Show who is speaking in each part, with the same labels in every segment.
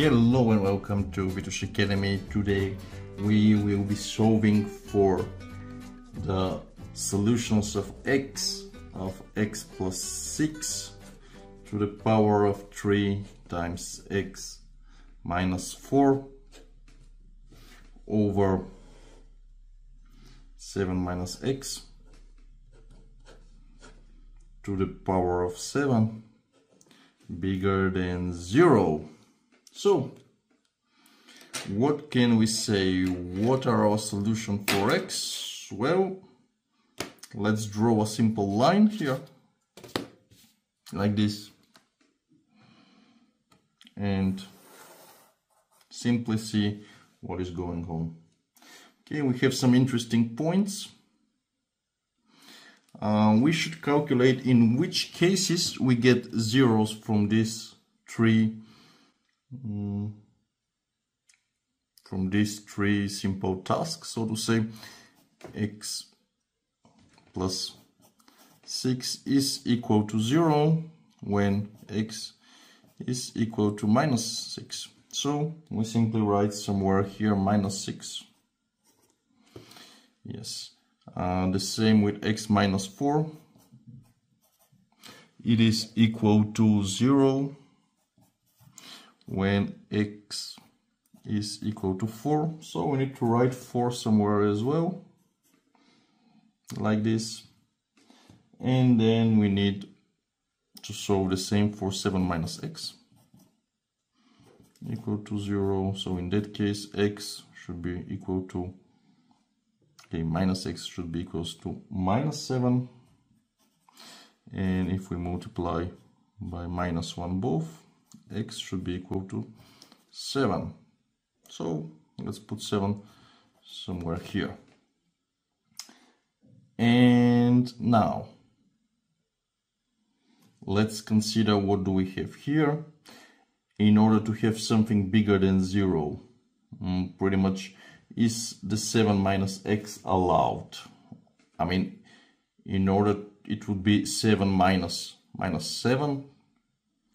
Speaker 1: Hello and welcome to Vitosh Academy. Today we will be solving for the solutions of x of x plus 6 to the power of 3 times x minus 4 over 7 minus x to the power of 7 bigger than 0. So, what can we say? What are our solution for x? Well, let's draw a simple line here, like this. And simply see what is going on. Okay, we have some interesting points. Uh, we should calculate in which cases we get zeros from this three um, from these three simple tasks so to say x plus 6 is equal to 0 when x is equal to minus 6 so we simply write somewhere here minus 6 yes. Uh, the same with x minus 4. It is equal to 0 when x is equal to 4. So we need to write 4 somewhere as well, like this. And then we need to solve the same for 7 minus x equal to 0. So in that case, x should be equal to okay minus x should be equals to minus 7 and if we multiply by minus 1 both x should be equal to 7 so let's put 7 somewhere here. And now let's consider what do we have here. In order to have something bigger than 0 mm, pretty much is the 7 minus x allowed? I mean, in order, it would be 7 minus, minus 7,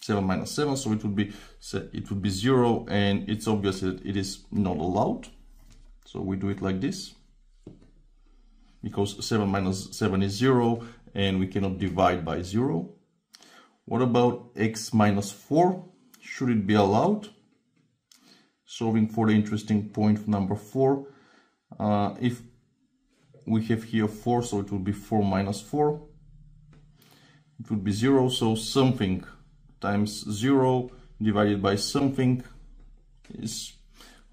Speaker 1: 7 minus 7, so it would be, it would be 0, and it's obvious that it is not allowed. So we do it like this, because 7 minus 7 is 0, and we cannot divide by 0. What about x minus 4? Should it be allowed? solving for the interesting point number 4 uh, if we have here 4 so it would be 4 minus 4 it would be 0 so something times 0 divided by something is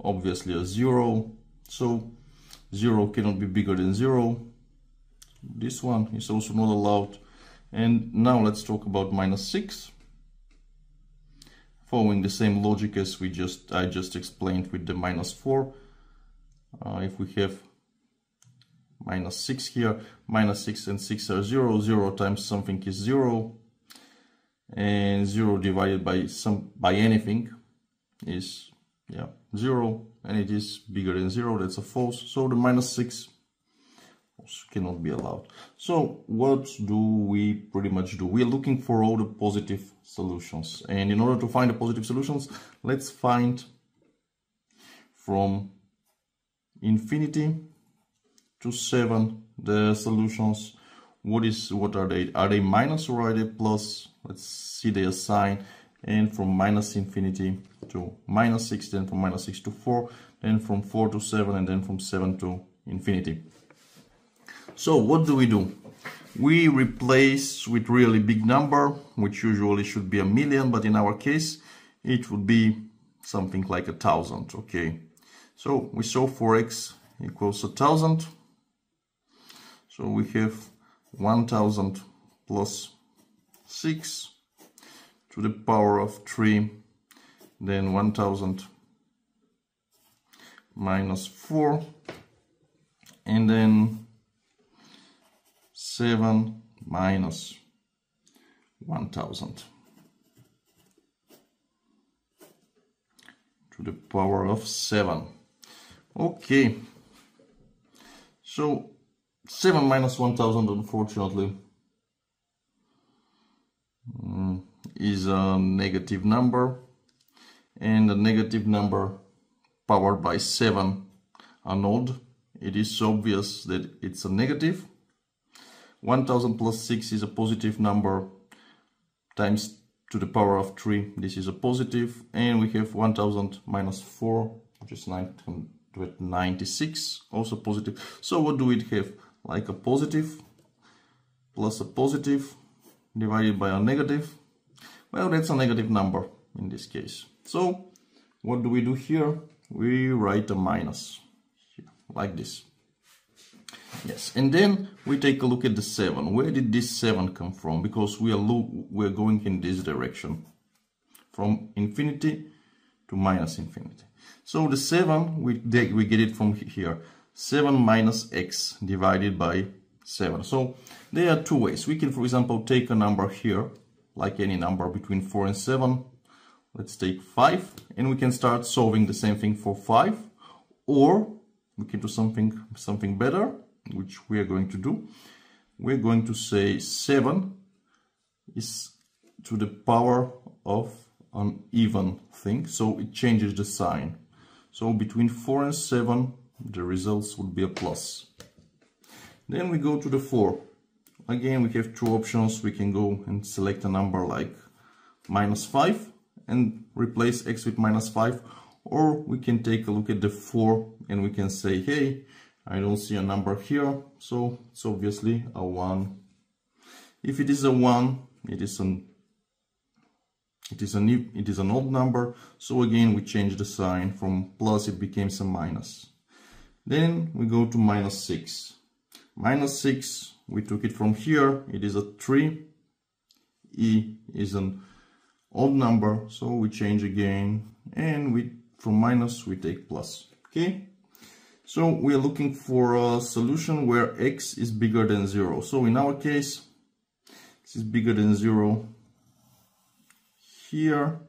Speaker 1: obviously a 0 so 0 cannot be bigger than 0 this one is also not allowed. And now let's talk about minus 6 following the same logic as we just I just explained with the minus 4 uh, if we have minus 6 here minus 6 and 6 are 0 0 times something is 0 and 0 divided by some by anything is yeah 0 and it is bigger than 0 that's a false so the minus 6 cannot be allowed. So what do we pretty much do? We're looking for all the positive solutions. And in order to find the positive solutions, let's find from infinity to 7 the solutions. What is what are they? Are they minus or are they plus? Let's see their sign. And from minus infinity to minus 6, then from minus 6 to 4, then from 4 to 7, and then from 7 to infinity. So what do we do? We replace with really big number, which usually should be a million, but in our case, it would be something like a thousand, okay? So we saw 4x equals a thousand. So we have 1000 plus 6 to the power of 3, then 1000 minus 4, and then 7 minus 1000 to the power of 7. Okay, so 7 minus 1000 unfortunately mm, is a negative number and a negative number powered by 7 anode it is obvious that it's a negative. 1000 plus 6 is a positive number times to the power of 3 this is a positive and we have 1000 minus 4 which is 996 also positive. So what do we have like a positive plus a positive divided by a negative. Well that's a negative number in this case. So what do we do here? We write a minus like this. Yes and then we take a look at the 7 where did this 7 come from? Because we are we're going in this direction from infinity to minus infinity. So the 7 we we get it from here 7 minus x divided by 7 so there are two ways. We can for example take a number here like any number between 4 and 7 let's take 5 and we can start solving the same thing for 5 or we can do something something better which we are going to do. We're going to say 7 is to the power of an even thing so it changes the sign. So between 4 and 7 the results would be a plus. Then we go to the 4 again we have two options. We can go and select a number like minus 5 and replace x with minus 5 or we can take a look at the 4 and we can say hey I don't see a number here so it's obviously a 1 if it is a 1 it is an it is an it is an odd number. So again we change the sign. From plus it becomes a minus then we go to minus 6 minus 6 we took it from here. It is a 3 e is an odd number so we change again. And we from minus we take plus. Okay? So we are looking for a solution where x is bigger than 0 so in our case x is bigger than 0 here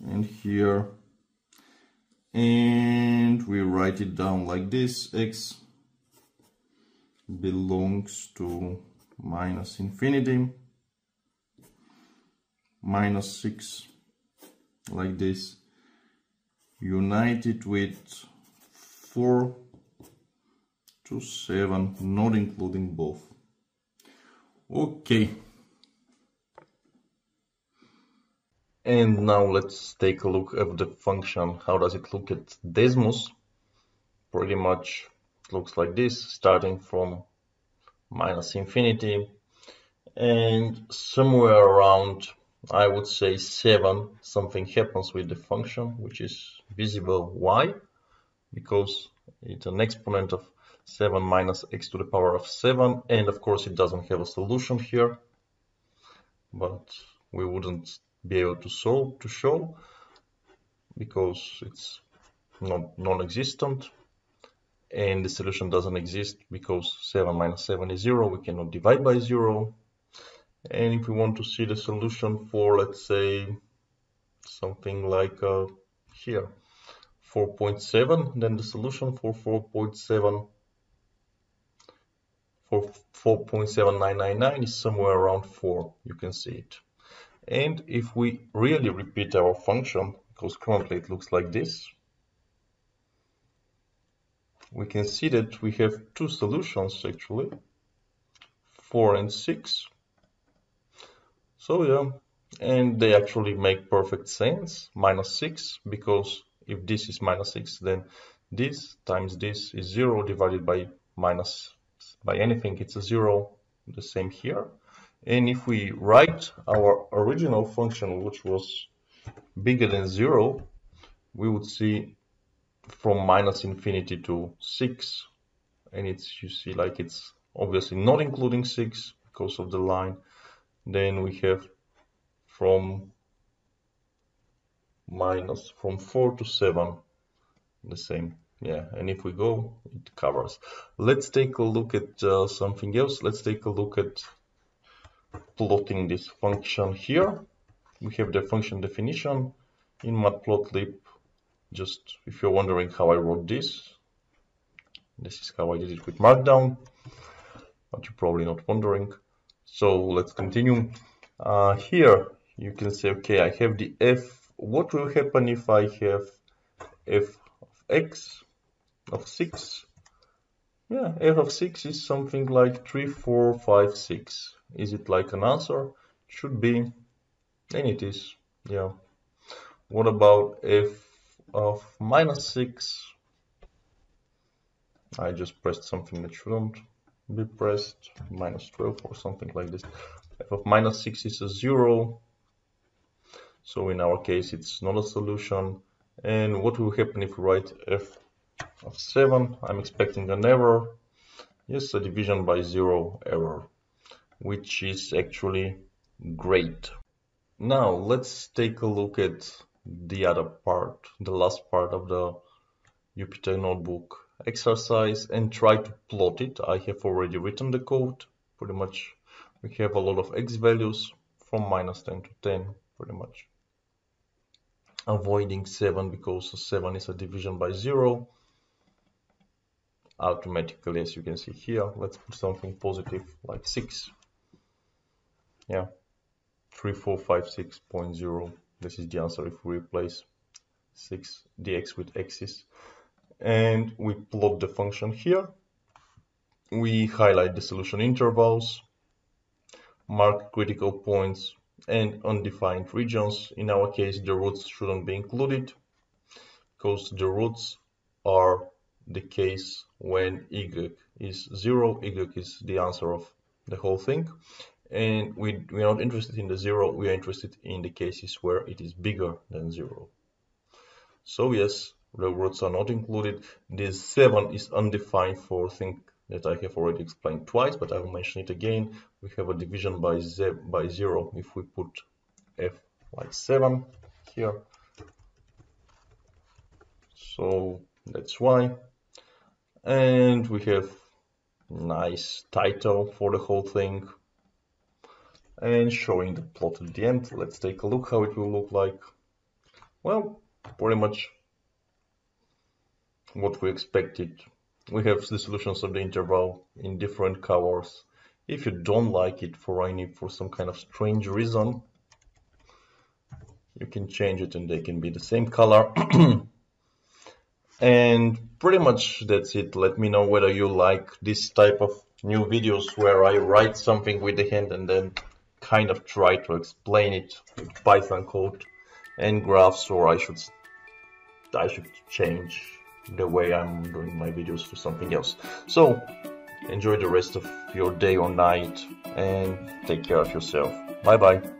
Speaker 1: and here and we write it down like this. X belongs to minus infinity. Minus 6 like this. United with 4 to 7 not including both. Okay and now let's take a look at the function. How does it look at Desmos? Pretty much looks like this starting from minus infinity. And somewhere around I would say 7 something happens with the function which is visible y because it's an exponent of 7 minus x to the power of 7 and of course it doesn't have a solution here but we wouldn't be able to solve to show because it's not non-existent. And the solution doesn't exist because 7 minus 7 is 0 we cannot divide by 0 and if we want to see the solution for let's say something like uh, here 4.7 then the solution for 4.7 for 4.7999 is somewhere around 4 you can see it and if we really repeat our function because currently it looks like this we can see that we have two solutions actually 4 and 6 so yeah, and they actually make perfect sense, minus 6, because if this is minus 6, then this times this is 0 divided by minus, by anything, it's a 0, the same here. And if we write our original function, which was bigger than 0, we would see from minus infinity to 6, and it's, you see, like it's obviously not including 6 because of the line. Then we have from minus from 4 to 7 the same. Yeah and if we go it covers. Let's take a look at uh, something else. Let's take a look at plotting this function here we have the function definition in matplotlib just if you're wondering how I wrote this this is how I did it with markdown but you're probably not wondering so let's continue. Uh, here you can say, okay, I have the f what will happen if I have f of x of 6? Yeah, f of 6 is something like 3, 4, 5, 6. Is it like an answer? Should be. And it is. Yeah. What about f of minus 6? I just pressed something that shouldn't be pressed. Minus 12 or something like this. f of minus 6 is a 0. So in our case, it's not a solution. And what will happen if we write f of 7? I'm expecting an error. Yes, a division by 0 error, which is actually great. Now let's take a look at the other part, the last part of the Jupyter Notebook exercise and try to plot it. I have already written the code. Pretty much we have a lot of x values from minus 10 to 10, pretty much. Avoiding 7 because 7 is a division by 0. Automatically, as you can see here, let's put something positive like 6. Yeah, 3456.0 this is the answer. If we replace 6 dx with x's and we plot the function here we highlight the solution intervals mark critical points and undefined regions. In our case the roots shouldn't be included because the roots are the case when y is 0 y is the answer of the whole thing and we, we are not interested in the zero, we are interested in the cases where it is bigger than zero. So yes, the roots are not included. This 7 is undefined for thing that I have already explained twice, but I will mention it again. We have a division by, z, by 0 if we put f like 7 here. So that's why. And we have nice title for the whole thing and showing the plot at the end. Let's take a look how it will look like. Well, pretty much what we expected. We have the solutions of the interval in different colors. If you don't like it for any for some kind of strange reason, you can change it and they can be the same color. and pretty much that's it. Let me know whether you like this type of new videos where I write something with the hand and then kind of try to explain it with Python code and graphs or I should I should change the way I'm doing my videos to something else. So enjoy the rest of your day or night and take care of yourself. Bye bye.